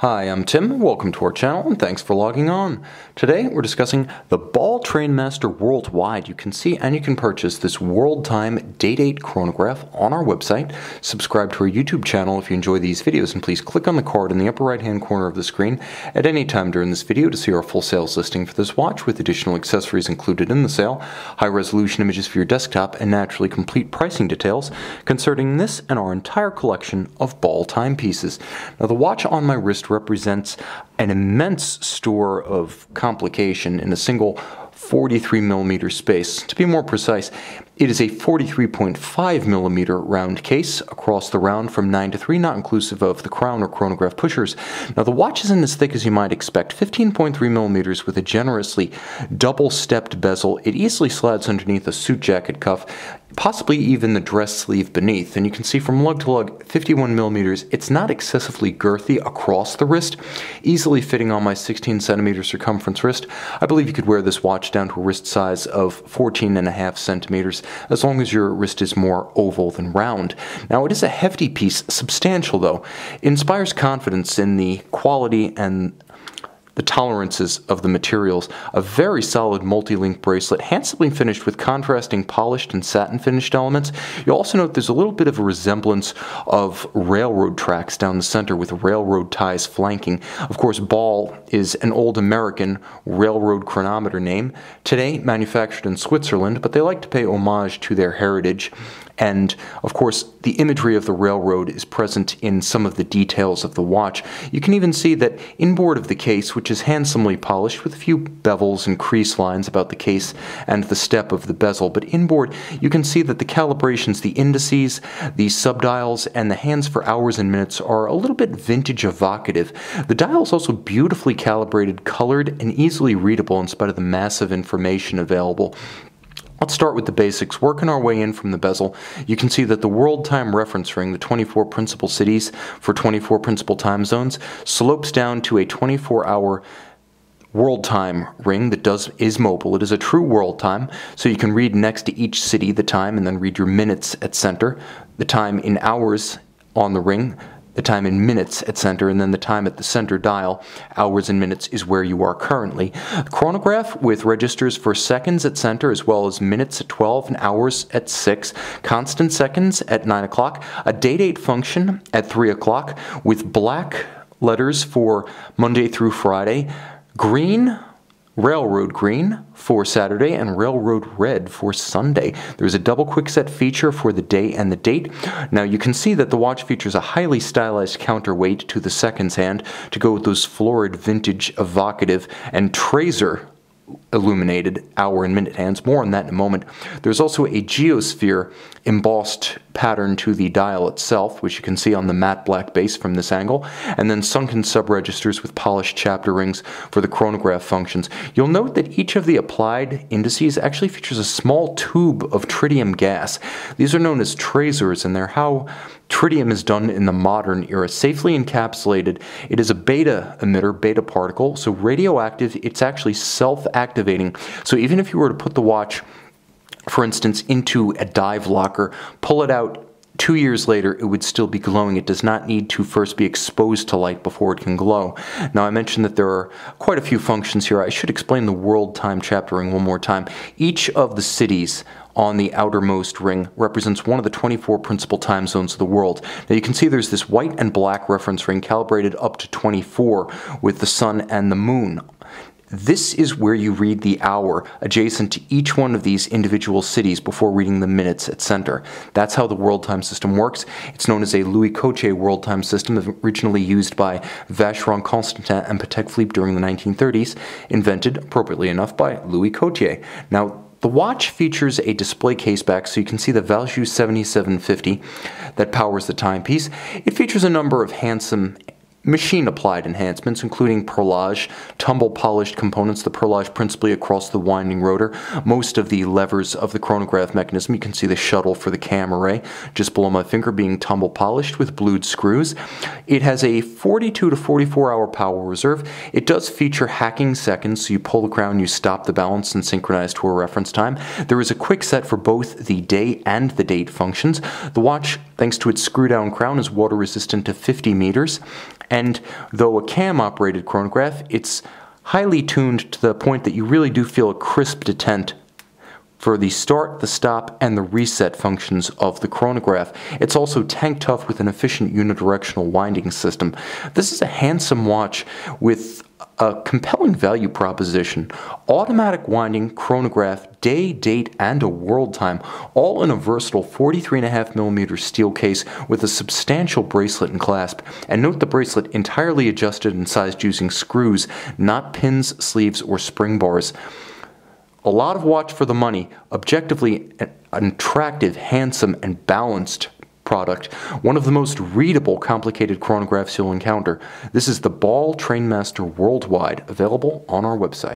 Hi, I'm Tim. Welcome to our channel and thanks for logging on. Today we're discussing the Ball Trainmaster Worldwide. You can see and you can purchase this World Time Date chronograph on our website. Subscribe to our YouTube channel if you enjoy these videos and please click on the card in the upper right hand corner of the screen at any time during this video to see our full sales listing for this watch with additional accessories included in the sale, high resolution images for your desktop, and naturally complete pricing details concerning this and our entire collection of ball timepieces. Now the watch on my wrist represents an immense store of complication in a single 43 millimeter space. To be more precise, it is a 43.5 millimeter round case across the round from 9 to 3, not inclusive of the crown or chronograph pushers. Now, the watch isn't as thick as you might expect 15.3 millimeters with a generously double stepped bezel. It easily slides underneath a suit jacket cuff possibly even the dress sleeve beneath. And you can see from lug to lug, 51 millimeters, it's not excessively girthy across the wrist, easily fitting on my 16 centimeter circumference wrist. I believe you could wear this watch down to a wrist size of 14 and a half centimeters, as long as your wrist is more oval than round. Now, it is a hefty piece, substantial though, inspires confidence in the quality and the tolerances of the materials. A very solid multi-link bracelet, handsomely finished with contrasting polished and satin finished elements. You'll also note there's a little bit of a resemblance of railroad tracks down the center with railroad ties flanking. Of course, Ball is an old American railroad chronometer name, today manufactured in Switzerland, but they like to pay homage to their heritage. And of course, the imagery of the railroad is present in some of the details of the watch. You can even see that inboard of the case, which is handsomely polished with a few bevels and crease lines about the case and the step of the bezel, but inboard you can see that the calibrations, the indices, the subdials, and the hands for hours and minutes are a little bit vintage evocative. The dial is also beautifully calibrated, colored, and easily readable in spite of the massive information available. Let's start with the basics. Working our way in from the bezel, you can see that the world time reference ring, the 24 principal cities for 24 principal time zones, slopes down to a 24 hour world time ring that does is mobile. It is a true world time, so you can read next to each city the time and then read your minutes at center, the time in hours on the ring, the time in minutes at center, and then the time at the center dial, hours and minutes, is where you are currently. Chronograph with registers for seconds at center as well as minutes at 12 and hours at 6, constant seconds at 9 o'clock, a date function at 3 o'clock with black letters for Monday through Friday, green Railroad Green for Saturday and Railroad Red for Sunday. There's a double quickset feature for the day and the date. Now you can see that the watch features a highly stylized counterweight to the seconds hand to go with those florid vintage evocative and Trazer illuminated hour and minute hands. More on that in a moment. There's also a geosphere embossed pattern to the dial itself, which you can see on the matte black base from this angle, and then sunken subregisters with polished chapter rings for the chronograph functions. You'll note that each of the applied indices actually features a small tube of tritium gas. These are known as Trazers, and they're how tritium is done in the modern era, safely encapsulated. It is a beta emitter, beta particle, so radioactive, it's actually self-activating. So even if you were to put the watch, for instance, into a dive locker, pull it out two years later, it would still be glowing. It does not need to first be exposed to light before it can glow. Now, I mentioned that there are quite a few functions here. I should explain the world time chaptering one more time. Each of the cities on the outermost ring represents one of the 24 principal time zones of the world. Now you can see there's this white and black reference ring calibrated up to 24 with the sun and the moon. This is where you read the hour adjacent to each one of these individual cities before reading the minutes at center. That's how the world time system works. It's known as a Louis Cottier world time system, originally used by Vacheron Constantin and Patek Philippe during the 1930s, invented, appropriately enough, by Louis Cottier. Now, the watch features a display case back so you can see the Valjoux 7750 that powers the timepiece. It features a number of handsome machine applied enhancements, including perlage, tumble polished components, the perlage principally across the winding rotor, most of the levers of the chronograph mechanism. You can see the shuttle for the cam array just below my finger being tumble polished with blued screws. It has a 42 to 44 hour power reserve. It does feature hacking seconds, so you pull the crown, you stop the balance and synchronize to a reference time. There is a quick set for both the day and the date functions. The watch, thanks to its screw down crown, is water resistant to 50 meters And though a cam operated chronograph, it's highly tuned to the point that you really do feel a crisp detent for the start, the stop, and the reset functions of the chronograph. It's also tank tough with an efficient unidirectional winding system. This is a handsome watch with a compelling value proposition. Automatic winding, chronograph, day, date, and a world time, all in a versatile 43.5mm steel case with a substantial bracelet and clasp. And note the bracelet entirely adjusted and sized using screws, not pins, sleeves, or spring bars. A lot of watch for the money, objectively an attractive, handsome, and balanced product, one of the most readable complicated chronographs you'll encounter. This is the Ball Trainmaster Worldwide, available on our website.